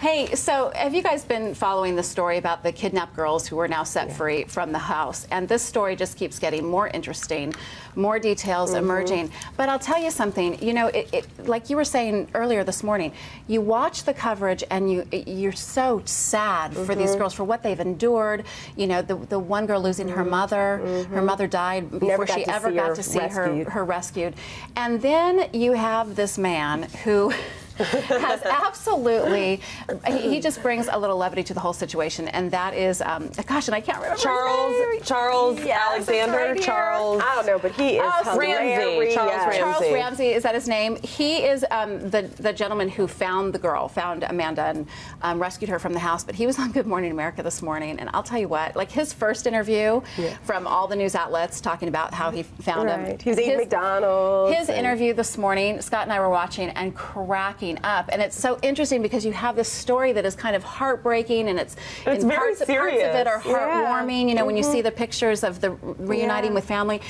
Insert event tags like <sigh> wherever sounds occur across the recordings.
Hey, so have you guys been following the story about the kidnapped girls who were now set yeah. free from the house? And this story just keeps getting more interesting, more details mm -hmm. emerging. But I'll tell you something, you know, it, it, like you were saying earlier this morning, you watch the coverage and you, you're so sad mm -hmm. for these mm-hmm. girls, for what they've endured. You know, the, the one girl losing her mm-hmm. mother, her mm-hmm. mother died before she ever got to see her, her rescued. And then you have this man who <laughs> <laughs> has absolutely, he, just brings a little levity to the whole situation, and that is, um, gosh, and I can't remember Charles, Charles yes, Alexander, right Charles. I don't know, but he is oh, Ramsey. Charles Ramsey. Charles Ramsey, is that his name? He is um, the, the gentleman who found the girl, found Amanda, and um, rescued her from the house, but he was on Good Morning America this morning, and I'll tell you what, like his first interview yeah. from all the news outlets talking about how he found right. him. He was eating McDonald's. His interview this morning, Scott and I were watching and cracking up. And it's so interesting because you have this story that is kind of heartbreaking and it's, it's very parts, serious. parts of it are heartwarming, yeah. you know, mm -hmm. when you see mm-hmm. the pictures of the reuniting yeah. with family.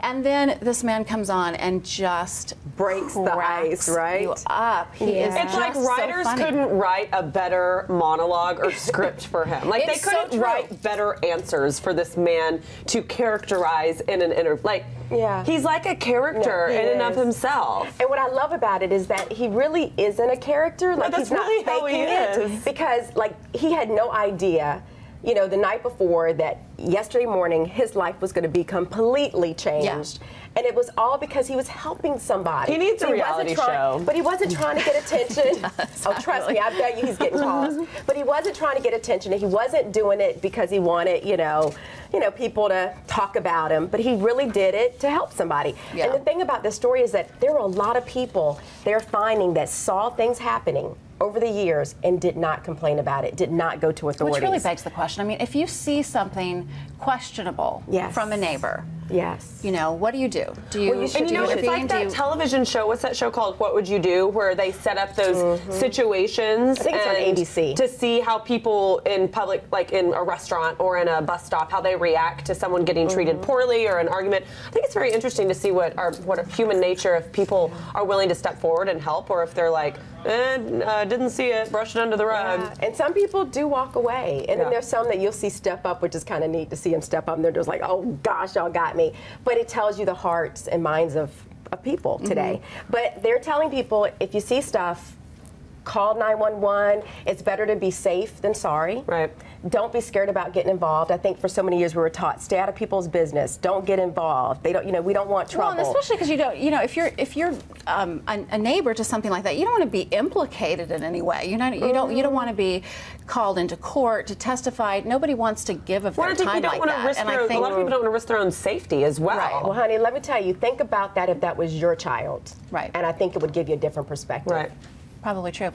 And then this man comes on and just breaks the ice, right? You up. He yeah. is It's like writers so couldn't write a better monologue or script for him. Like it's they couldn't so write better answers for this man to characterize in an interview. Like yeah. he's like a character no, in and of himself. And what I love about it is that he really isn't a character. Like no, that's he's really not faking how he it. Because like he had no idea you know, the night before that yesterday morning his life was going to be completely changed. Yeah. And it was all because he was helping somebody. He needs so a reality trying, show. But he wasn't trying to get attention. <laughs> oh, trust me, I bet you he's getting <laughs> calls. but he wasn't trying to get attention. He wasn't doing it because he wanted, you know, you know, people to talk about him. But he really did it to help somebody. Yeah. And the thing about this story is that there were a lot of people they're finding that saw things happening over the years and did not complain about it, did not go to authorities. Which really begs the question. I mean, if you see something questionable yes. from a neighbor, Yes. You know, what do you do? Do you? Well, you and you know, it's like that television show. What's that show called? What Would You Do? Where they set up those mm-hmm. situations. I think it's on ABC. To see how people in public, like in a restaurant or in a bus stop, how they react to someone getting treated mm-hmm. poorly or an argument. I think it's very interesting to see what our what human nature if people are willing to step forward and help, or if they're like, eh, uh, didn't see it, brush it under the rug. Yeah. And some people do walk away, and yeah. then there's some that you'll see step up, which is kind of neat to see them step up. And they're just like, oh gosh, y'all got me. But it tells you the hearts and minds of, of people today. Mm-hmm. But they're telling people if you see stuff, call 911. It's better to be safe than sorry. Right. Don't be scared about getting involved. I think for so many years we were taught stay out of people's business. Don't get involved. They don't. You know, we don't want trouble. Well, especially because you don't. You know, if you're if you're um, a, a, neighbor to something like that, you don't want to be implicated in any way. You know, you don't. You don't want to be called into court to testify. Nobody wants to give of well, their time like that. and I think, a lot of people don't want to risk their own safety as well. Right. Well, honey, let me tell you. Think about that if that was your child. Right. And I think it would give you a different perspective. Right. Probably true.